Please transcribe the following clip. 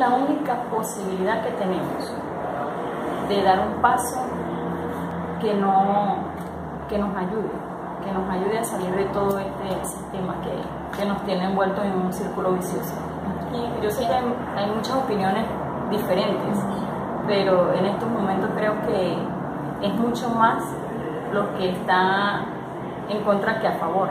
la única posibilidad que tenemos de dar un paso que, no, que nos ayude, que nos ayude a salir de todo este sistema que, que nos tiene envueltos en un círculo vicioso. Y yo sé que hay, hay muchas opiniones diferentes, pero en estos momentos creo que es mucho más lo que está en contra que a favor.